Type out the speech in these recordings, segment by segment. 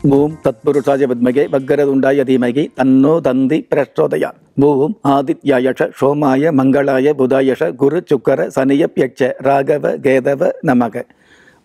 Boom தத்புருஷாய வித்மகே வக்கரதுண்டாய தீமகி தன்னோ தந்தி பிரச்சோதயா ஓம் ஆதித்யாயஷ சோமாய மங்களாய புதாயஷ குரு சுக்கர சனியப்யட்ச ராகவ கேதவ நமக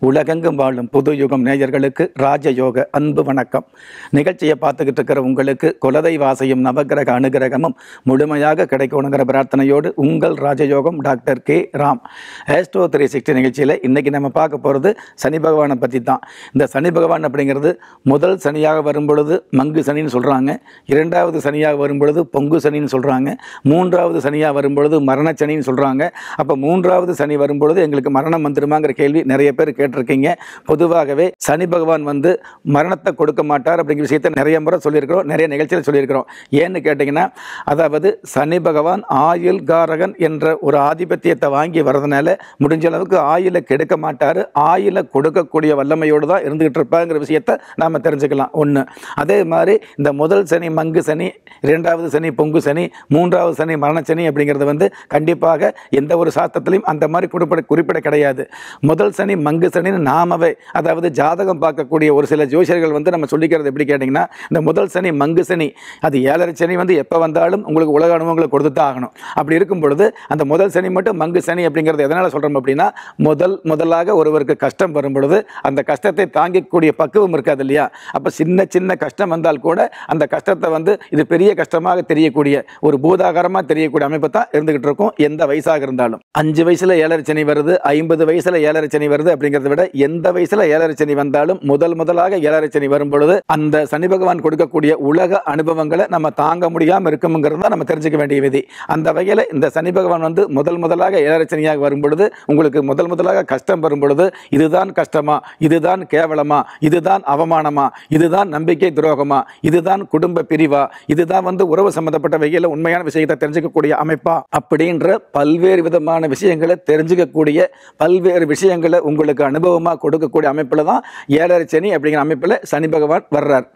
உலகெங்கும் வாழும் புது யுகம் நேயர்களுக்கு ராஜயோக அன்பு வணக்கம். நிகழ்ச்சியை பார்த்துக்கிட்டு இருக்கிற உங்களுக்கு குலதெய்வாசையும் நவகிரக அனுகிரகமும் முழுமையாக கிடைக்கணுங்கிற பிரார்த்தனையோடு உங்கள் ராஜயோகம் doctor K. Ram. Astro three sixty நிகழ்ச்சியில் இன்றைக்கி நம்ம பார்க்க போகிறது சனி பகவானை பற்றி தான் இந்த சனி பகவான் அப்படிங்கிறது முதல் சனியாக வரும் பொழுது மங்கு சனின்னு சொல்கிறாங்க இரண்டாவது சனியாக வரும் பொழுது பொங்கு சனின்னு சொல்கிறாங்க மூன்றாவது சனியாக வரும் பொழுது மரண சனின்னு சொல்கிறாங்க அப்போ மூன்றாவது சனி வரும் பொழுது எங்களுக்கு மரணம் வந்துருமாங்கிற கேள்வி நிறைய பேர் கேட்டு இருக்கீங்க பொதுவாகவே சனி பகவான் வந்து மரணத்தை கொடுக்க மாட்டார் அப்படிங்கிற விஷயத்தை நிறைய முறை சொல்லியிருக்கிறோம் நிறைய நிகழ்ச்சியில் சொல்லியிருக்கிறோம். ஏன்னு கேட்டிங்கன்னா அதாவது சனி பகவான் ஆயுள் காரகன் என்ற ஒரு ஆதிபத்தியத்தை வாங்கி வரதுனால முடிஞ்ச அளவுக்கு ஆயுளை கெடுக்க மாட்டார். ஆயுளை கொடுக்கக்கூடிய வல்லமையோடு தான் இருந்துகிட்டு இருப்பாங்கிற விஷயத்தை நாம் தெரிஞ்சுக்கலாம். ஒன்று அதே மாதிரி இந்த முதல் சனி மங்கு சனி இரண்டாவது சனி பொங்கு சனி மூன்றாவது சனி மரண சனி அப்படிங்கிறது வந்து கண்டிப்பாக எந்த ஒரு சாஸ்திரத்திலையும் அந்த மாதிரி குறிப்பிட குறிப்பிட கிடையாது. முதல் சனி மங்கு சனின்னு நாமவே அதாவது ஜாதகம் பார்க்கக்கூடிய ஒரு சில ஜோசியர்கள் வந்து நம்ம சொல்லிக்கிறது எப்படி கேட்டிங்கன்னா இந்த முதல் சனி மங்கு சனி அது ஏழரை சனி வந்து எப்போ வந்தாலும் உங்களுக்கு உலக அனுபவங்களை கொடுத்து தான் ஆகணும். அப்படி இருக்கும் பொழுது அந்த முதல் சனி மட்டும் மங்கு சனி அப்படிங்கிறது எதனால் சொல்கிறோம் அப்படின்னா முதல் முதலாக ஒருவருக்கு கஷ்டம் வரும் பொழுது அந்த கஷ்டத்தை தாங்கிக்கூடிய பக்குவம் இருக்காது இல்லையா? அப்போ சின்ன சின்ன கஷ்டம் வந்தால் கூட அந்த கஷ்டத்தை வந்து இது பெரிய கஷ்டமாக தெரியக்கூடிய ஒரு பூதாகரமாக தெரியக்கூடிய அமைப்பு தான் இருந்துகிட்டு இருக்கும் எந்த வயசாக இருந்தாலும். அஞ்சு வயசில் ஏழரை சனி வருது ஐம்பது வயசுல ஏழரை சனி வருது அப்படிங்கிறது விட எந்த வயசுல ஏழரை சனி வந்தாலும் முதல் முதலாக ஏழரை சனி வரும் பொழுது அந்த சனி பகவான் கொடுக்கக்கூடிய உலக அனுபவங்களை நம்ம தாங்க முடியாமல் இருக்குங்கிறத நம்ம தெரிஞ்சுக்க வேண்டிய விதி. அந்த வகையில் இந்த சனி பகவான் வந்து முதல் முதலாக ஏழரை சனியாக வரும் பொழுது உங்களுக்கு முதல் முதலாக கஷ்டம் வரும் பொழுது இதுதான் கஷ்டமா இதுதான் கேவலமா இதுதான் அவமானமா இதுதான் நம்பிக்கை துரோகமா இதுதான் குடும்ப பிரிவா இதுதான் வந்து உறவு சம்பந்தப்பட்ட வகையில் உண்மையான விஷயத்தை தெரிஞ்சுக்கக்கூடிய அமைப்பா அப்படின்ற பல்வேறு விதமான விஷயங்களை தெரிஞ்சுக்கக்கூடிய பல்வேறு விஷயங்களை உங்களுக்கு அனுபவமாக கொடுக்கக்கூடிய அமைப்பில் தான் ஏழரை சனி அப்படிங்கிற அமைப்பில் சனி பகவான் வர்றார்.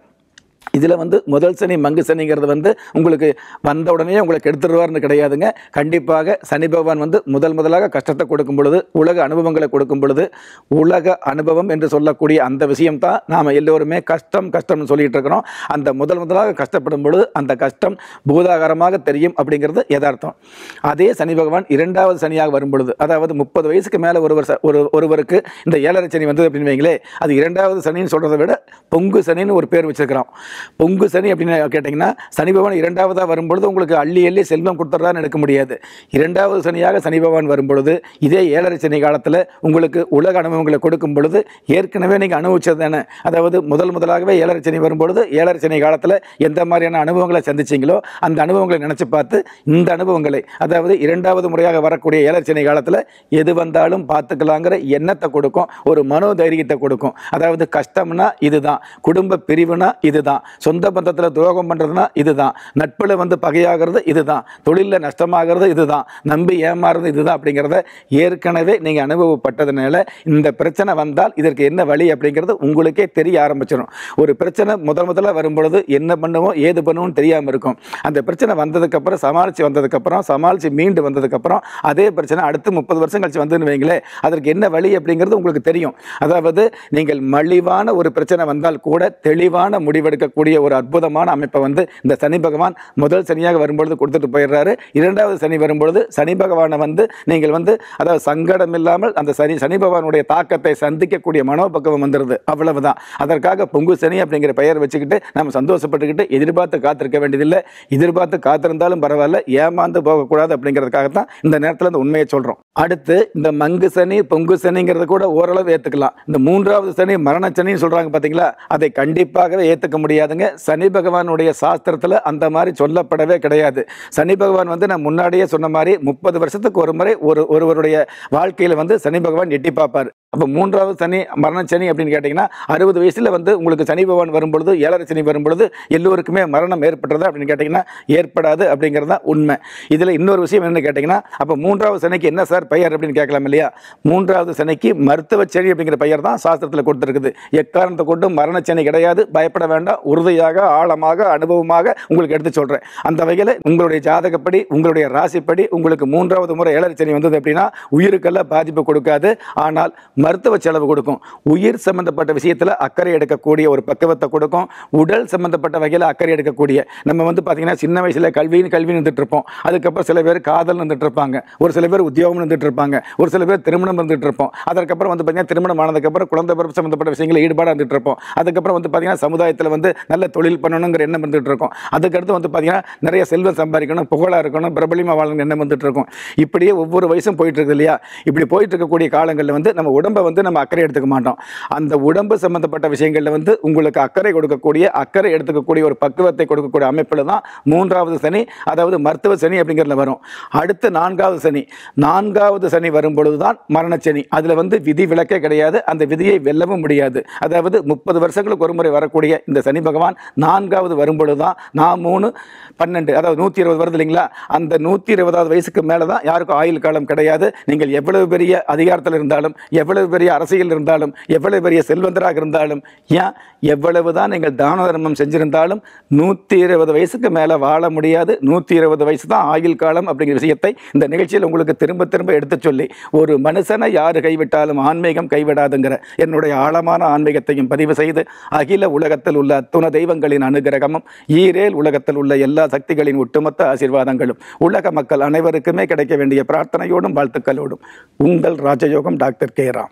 இதில் வந்து முதல் சனி மங்கு சனிங்கிறது வந்து உங்களுக்கு வந்த உடனே உங்களுக்கு எடுத்துருவார்னு கிடையாதுங்க. கண்டிப்பாக சனி பகவான் வந்து முதல் முதலாக கஷ்டத்தை கொடுக்கும் பொழுது உலக அனுபவங்களை கொடுக்கும் பொழுது உலக அனுபவம் என்று சொல்லக்கூடிய அந்த விஷயம் தான் நாம் எல்லோருமே கஷ்டம் கஷ்டம்னு சொல்லிகிட்டு இருக்கிறோம். அந்த முதல் முதலாக கஷ்டப்படும் பொழுது அந்த கஷ்டம் பூதாகாரமாக தெரியும் அப்படிங்கிறது யதார்த்தம். அதே சனி பகவான் இரண்டாவது சனியாக வரும் பொழுது அதாவது முப்பது வயசுக்கு மேலே ஒருவர் ச- ஒரு ஒருவருக்கு இந்த ஏழரை சனி வந்தது அப்படின்னு வைங்களே அது இரண்டாவது சனின்னு சொல்கிறத விட பொங்கு சனின்னு ஒரு பேர் வச்சிருக்கிறோம் பொங்கு சனி அப்படின்னு கேட்டிங்கன்னா சனி பகவான் இரண்டாவதாக வரும்பொழுது உங்களுக்கு அள்ளி அள்ளி செல்வம் கொடுத்துட்றான்னு எடுக்க முடியாது. இரண்டாவது சனியாக சனி பகவான் வரும்பொழுது இதே ஏழரை சனி காலத்தில் உங்களுக்கு உலக அனுபவங்களை கொடுக்கும் பொழுது ஏற்கனவே நீங்கள் அனுபவிச்சது தானே? அதாவது முதல் முதலாகவே ஏழரை சனி வரும்பொழுது ஏழரை சனி காலத்தில் எந்த மாதிரியான அனுபவங்களை சந்திச்சீங்களோ அந்த அனுபவங்களை நினச்சி பார்த்து இந்த அனுபவங்களை அதாவது இரண்டாவது முறையாக வரக்கூடிய ஏழரை சனி காலத்தில் எது வந்தாலும் பார்த்துக்கலாங்கிற எண்ணத்தை கொடுக்கும் ஒரு மனோதைரியத்தை கொடுக்கும். அதாவது கஷ்டம்னா இதுதான் குடும்ப பிரிவுனா இதுதான். சொந்த பந்தத்தில் துரோகம் பண்ணுறதுனா இதுதான். நட்பில் வந்து பகையாகிறது இதுதான். தொழிலில் நஷ்டமாகிறது இதுதான். நம்பி ஏமாறுறது இதுதான் அப்படிங்கிறத ஏற்கனவே நீங்கள் அனுபவப்பட்டதுனால இந்த பிரச்சனை வந்தால் இதற்கு என்ன வழி அப்படிங்கிறது உங்களுக்கே தெரிய ஆரம்பிச்சிடும் ஒரு பிரச்சனை முதல் முதல்ல வரும்பொழுது என்ன பண்ணுவோம் ஏது பண்ணுவோம்னு தெரியாமல் இருக்கும். அந்த பிரச்சனை வந்ததுக்கப்புறம் சமாளித்து வந்ததுக்கப்புறம் சமாளித்து மீண்டு வந்ததுக்கப்புறம் அதே பிரச்சனை அடுத்து முப்பது வருஷம் கழிச்சு வந்துன்னு வைங்களேன் அதற்கு என்ன வழி அப்படிங்கிறது உங்களுக்கு தெரியும். அதாவது நீங்கள் மலிவான ஒரு பிரச்சனை வந்தால் கூட தெளிவான இருக்கக்கூடிய ஒரு அற்புதமான அமைப்பை வந்து இந்த சனி பகவான் முதல் சனியாக வரும்பொழுது கொடுத்துட்டு போயிடுறாரு. இரண்டாவது சனி வரும்பொழுது சனி பகவானை வந்து நீங்கள் வந்து அதாவது சங்கடம் இல்லாமல் அந்த சனி சனி பகவானுடைய தாக்கத்தை சந்திக்கக்கூடிய மனோபக்குவம் வந்துடுது அவ்வளவுதான். அதற்காக பொங்கு சனி அப்படிங்கிற பெயர் வச்சுக்கிட்டு நம்ம சந்தோஷப்பட்டுக்கிட்டு எதிர்பார்த்து காத்திருக்க வேண்டியதில்லை. எதிர்பார்த்து காத்திருந்தாலும் பரவாயில்ல. ஏமாந்து போகக்கூடாது அப்படிங்கிறதுக்காகத்தான் இந்த நேரத்தில் அந்த உண்மையை சொல்கிறோம் அடுத்து இந்த மங்கு சனி பொங்கு சனிங்கிறத கூட ஓரளவு ஏற்றுக்கலாம் இந்த மூன்றாவது சனி மரண சனின்னு சொல்கிறாங்க பார்த்தீங்களா அதை கண்டிப்பாகவே ஏற்றுக்க கிடையாதுங்க சனி பகவானுடைய சாஸ்திரத்தில் அந்த மாதிரி சொல்லப்படவே கிடையாது. சனி பகவான் வந்து நான் முன்னாடியே சொன்ன மாதிரி முப்பது வருஷத்துக்கு ஒரு முறை ஒரு ஒருவருடைய வாழ்க்கையில் வந்து சனி பகவான் எட்டி பார்ப்பார். அப்போ மூன்றாவது சனி மரண சனி அப்படின்னு கேட்டிங்கன்னா அறுபது வயசில் வந்து உங்களுக்கு சனி பகவான் வரும்பொழுது ஏழரை சனி வரும்பொழுது எல்லோருக்குமே மரணம் ஏற்படுறது அப்படின்னு கேட்டிங்கன்னா ஏற்படாது அப்படிங்கிறது தான் உண்மை. இதில் இன்னொரு விஷயம் என்னன்னு கேட்டிங்கன்னா அப்போ மூன்றாவது சனிக்கு என்ன சார் பெயர் அப்படின்னு கேட்கலாம் இல்லையா? மூன்றாவது சனிக்கு மருத்துவ சனி அப்படிங்கிற பெயர் தான் சாஸ்திரத்தில் கொடுத்துருக்குது. எக்காரணத்தை கொண்டு மரண சனி கிடையாது பயப்பட வேண்டாம் உறுதியாக ஆழமாக அனுபவமாக உங்களுக்கு எடுத்து சொல்கிறேன் அந்த வகையில் உங்களுடைய ஜாதகப்படி உங்களுடைய ராசிப்படி உங்களுக்கு மூன்றாவது முறை ஏழரை சனி வந்தது அப்படின்னா உயிருக்கெல்லாம் பாதிப்பு கொடுக்காது. ஆனால் மருத்துவ செலவு கொடுக்கும். உயிர் சம்பந்தப்பட்ட விஷயத்தில் அக்கறை எடுக்கக்கூடிய ஒரு பக்குவத்தை கொடுக்கும். உடல் சம்பந்தப்பட்ட வகையில் அக்கறை எடுக்கக்கூடிய. நம்ம வந்து பார்த்தீங்கன்னா சின்ன வயசில் கல்வின்னு கல்வி இருந்துட்டு இருப்போம். அதுக்கப்புறம் சில பேர் காதல் இருந்துட்டு இருப்பாங்க. ஒரு சில பேர் உத்தியோகம் இருந்துகிட்ருப்பாங்க ஒரு சில பேர் திருமணம் இருந்துட்டு இருப்போம். அதற்கப்புறம் வந்து பார்த்தீங்கன்னா திருமணம் ஆனதுக்கப்புறம் குழந்தை பிறப்பு சம்பந்தப்பட்ட விஷயங்களில் ஈடுபாடாக இருந்துட்டு இருப்போம். அதுக்கப்புறம் வந்து பார்த்தீங்கன்னா சமுதாயத்தில் வந்து நல்ல தொழில் பண்ணணுங்கிற எண்ணம் இருந்துட்டு இருக்கும். அதுக்கடுத்து வந்து பார்த்தீங்கன்னா நிறைய செல்வம் சம்பாதிக்கணும் புகழாக இருக்கணும் பிரபலியமாக வாழணும் எண்ணம் வந்துட்டு இருக்கும். இப்படியே ஒவ்வொரு வயசும் போயிட்டுருக்குது இல்லையா? இப்படி போயிட்டு இருக்கக்கூடிய காலங்களில் வந்து நம்ம உடல் உடம்பை வந்து நம்ம அக்கறை எடுத்துக்க மாட்டோம். அந்த உடம்பு சம்பந்தப்பட்ட விஷயங்களில் வந்து உங்களுக்கு அக்கறை கொடுக்கக்கூடிய அக்கறை எடுத்துக்கக்கூடிய ஒரு பக்குவத்தை கொடுக்கக்கூடிய அமைப்பில் தான் மூன்றாவது சனி அதாவது மருத்துவ சனி அப்படிங்கிறதுல வரும். அடுத்து நான்காவது சனி. நான்காவது சனி வரும் பொழுது தான் மரணச்சனி. அதில் வந்து விதி விளக்கே கிடையாது. அந்த விதியை வெல்லவும் முடியாது. அதாவது முப்பது வருஷங்களுக்கு ஒரு முறை வரக்கூடிய இந்த சனி பகவான் நான்காவது வரும்பொழுது தான் நான் மூணு பன்னெண்டு அதாவது நூற்றி இருபது வருது இல்லைங்களா? அந்த நூற்றி இருபதாவது வயசுக்கு மேலே தான் யாருக்கும் ஆயுள் காலம் கிடையாது. நீங்கள் எவ்வளவு பெரிய அதிகாரத்தில் இருந்தாலும் எவ்வளவு எவ்வளவு பெரிய அரசியல் இருந்தாலும் எவ்வளவு பெரிய செல்வந்தராக இருந்தாலும் ஏன்? எவ்வளவு தான் நீங்கள் தான தர்மம் செஞ்சிருந்தாலும் நூற்றி இருபது வயசுக்கு மேலே வாழ முடியாது. நூற்றி இருபது வயசு தான் ஆயுள் காலம் அப்படிங்கிற விஷயத்தை இந்த நிகழ்ச்சியில் உங்களுக்கு திரும்ப திரும்ப எடுத்துச் சொல்லி ஒரு மனுஷனை யார் கைவிட்டாலும் ஆன்மீகம் கைவிடாதுங்கிற என்னுடைய ஆழமான ஆன்மீகத்தையும் பதிவு செய்து அகில உலகத்தில் உள்ள அத்துண தெய்வங்களின் அனுகிரகமும் ஈரேல் உலகத்தில் உள்ள எல்லா சக்திகளின் ஒட்டுமொத்த ஆசீர்வாதங்களும் உலக மக்கள் அனைவருக்குமே கிடைக்க வேண்டிய பிரார்த்தனையோடும் வாழ்த்துக்களோடும். உங்கள் ராஜயோகம் டாக்டர் கே ராம்.